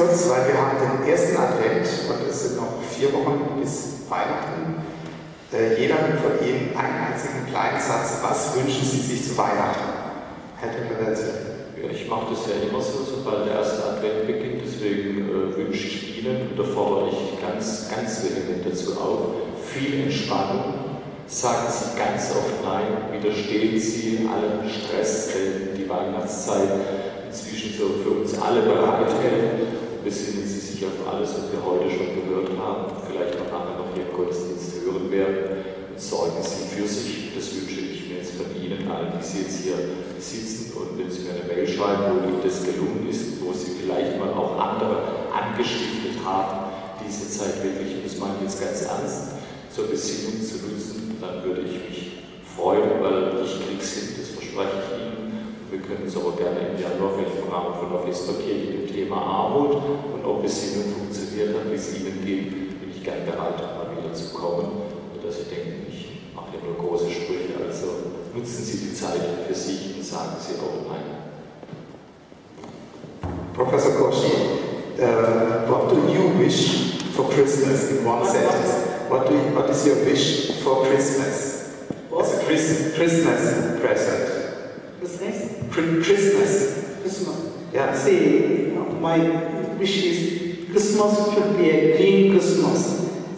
kurz, weil wir haben den ersten Advent und es sind noch vier Wochen bis Weihnachten. Äh, jeder von Ihnen einen einzigen kleinen Satz. Was wünschen Sie sich zu Weihnachten? Herr Dr. Ja, ich mache das ja immer so, sobald der erste Advent beginnt. Deswegen äh, wünsche ich Ihnen und da fordere ich ganz, ganz vehement dazu auf, viel Entspannung. Sagen Sie ganz oft Nein, widerstehen Sie allem Stress, den die Weihnachtszeit inzwischen so für uns alle bereithält. Besinnen Sie sich auf alles, was wir heute schon gehört haben, vielleicht auch nachher noch hier im Gottesdienst hören werden. Und sorgen Sie für sich, das wünsche ich mir jetzt von Ihnen allen, die Sie jetzt hier sitzen und wenn Sie mir eine Mail schreiben, wo Ihnen das gelungen ist, wo Sie vielleicht mal auch andere angestiftet haben, diese Zeit wirklich, das meine ich jetzt ganz ernst, zur Besinnung zu nutzen, dann würde ich mich freuen, weil ich krieg's hin, das verspreche ich Ihnen. Wir können es aber gerne im Januar Rahmen von der Vesperkirche dem Thema Armut und ob Besinnung funktioniert hat, wie es Ihnen geht, bin ich gerne bereit, mal wieder zu kommen. Und dass Sie denken, ich mache ja nur große Sprüche, also nutzen Sie die Zeit für sich und sagen Sie auch Nein. Professor Koshi, uh, what do you wish for Christmas in one sentence? What, do you, what is your wish for Christmas? What? As a Christ, Christmas present. Christmas? Christmas. Christmas. Yeah. See, my wish is Christmas should be a green Christmas.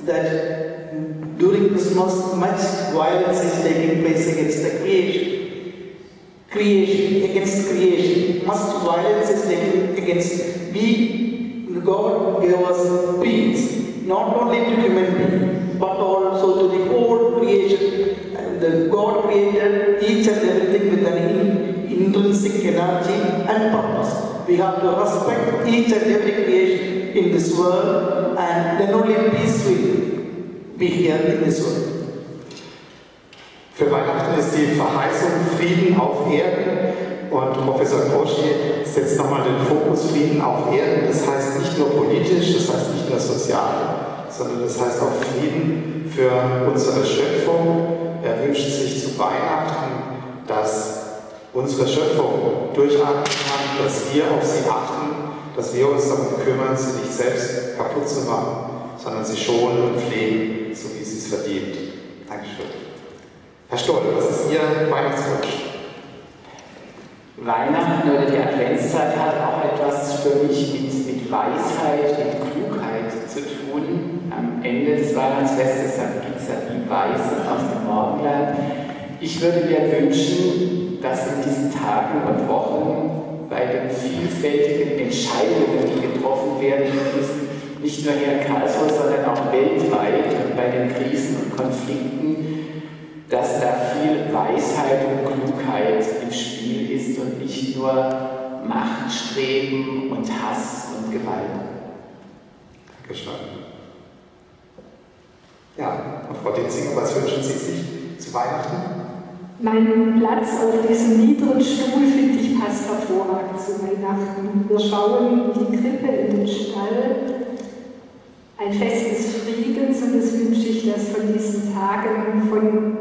That during Christmas, much violence is taking place against the creation. Creation, against creation. Much violence is taken against. We, God gave us peace, not only to human being, but also to the whole creation. And the God created each and everything with an intrinsic energy and purpose. We have to respect each and every creation in this world, and then only peace will be here in this world. Für Weihnachten ist die Verheißung Frieden auf Erden und Professor Koshi setzt nochmal den Fokus Frieden auf Erden. Das heißt nicht nur politisch, das heißt nicht nur sozial, sondern das heißt auch Frieden für unsere Schöpfung. Er wünscht sich zu Weihnachten, dass unsere Schöpfung durchatmen kann, dass wir auf sie achten, dass wir uns darum kümmern, sie nicht selbst kaputt zu machen, sondern sie schonen und pflegen, so wie sie es verdient. Dankeschön. Herr Stoll, was ist Ihr Weihnachtswunsch? Weihnachten oder die Adventszeit hat auch etwas für mich mit, mit Weisheit, mit Klugheit zu tun. Am Ende des Weihnachtsfestes gibt es ja die Weisen aus dem Morgenland. Ich würde mir wünschen, dass in diesen Tagen und Wochen bei den vielfältigen Entscheidungen, die getroffen werden müssen, nicht nur hier in Karlsruhe, sondern auch weltweit und bei den Krisen und Konflikten, dass da viel Weisheit und Klugheit im Spiel ist und nicht nur Machtstreben und Hass und Gewalt. Dankeschön. Ja, und Frau Ditzinger, was wünschen Sie sich zu Weihnachten? Mein Platz auf diesem niederen Stuhl, finde ich, passt hervorragend zu Weihnachten. Wir schauen in die Krippe, in den Stall. Ein Fest des Friedens und das wünsche ich, dass von diesen Tagen, von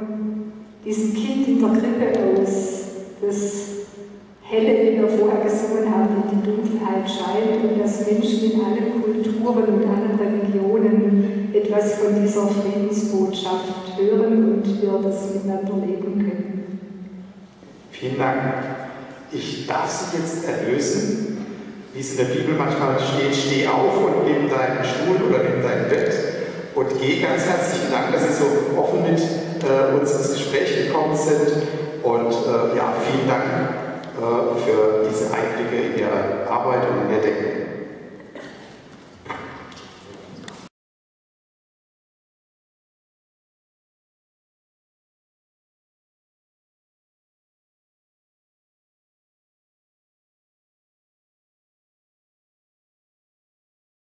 diesem Kind in der Krippe aus, das Helle, wie wir vorher gesungen haben, in die Dunkelheit scheint und dass Menschen in allen Kulturen und allen Religionen etwas von dieser Friedensbotschaft hören und wir das miteinander leben können. Vielen Dank. Ich darf Sie jetzt erlösen, wie es in der Bibel manchmal steht, steh auf und nimm deinen Stuhl oder nimm dein Bett und geh. Ganz herzlichen Dank, dass Sie so offen mit äh, uns ins Gespräch gekommen sind und äh, ja, vielen Dank äh, für diese Einblicke in Ihre Arbeit und in Ihr Denken.